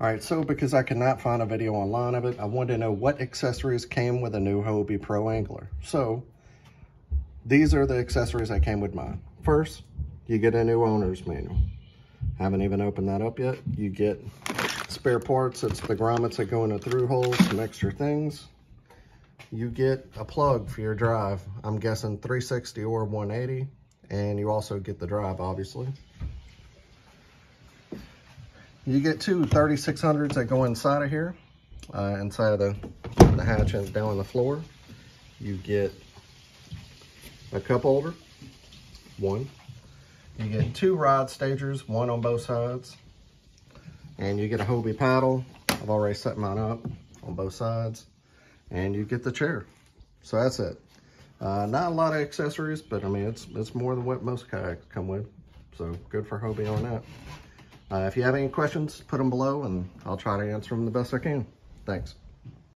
All right, so because I could not find a video online of it, I wanted to know what accessories came with a new Hobie Pro Angler. So these are the accessories that came with mine. First, you get a new owner's manual. Haven't even opened that up yet. You get spare parts. It's the grommets that go in the through holes, some extra things. You get a plug for your drive. I'm guessing 360 or 180. And you also get the drive, obviously. You get two 3600s that go inside of here, uh, inside of the, the hatch and down on the floor. You get a cup holder, one. You get two rod stagers, one on both sides. And you get a Hobie paddle. I've already set mine up on both sides. And you get the chair. So that's it. Uh, not a lot of accessories, but I mean, it's, it's more than what most kayaks come with. So good for Hobie on that. Uh, if you have any questions, put them below and I'll try to answer them the best I can. Thanks.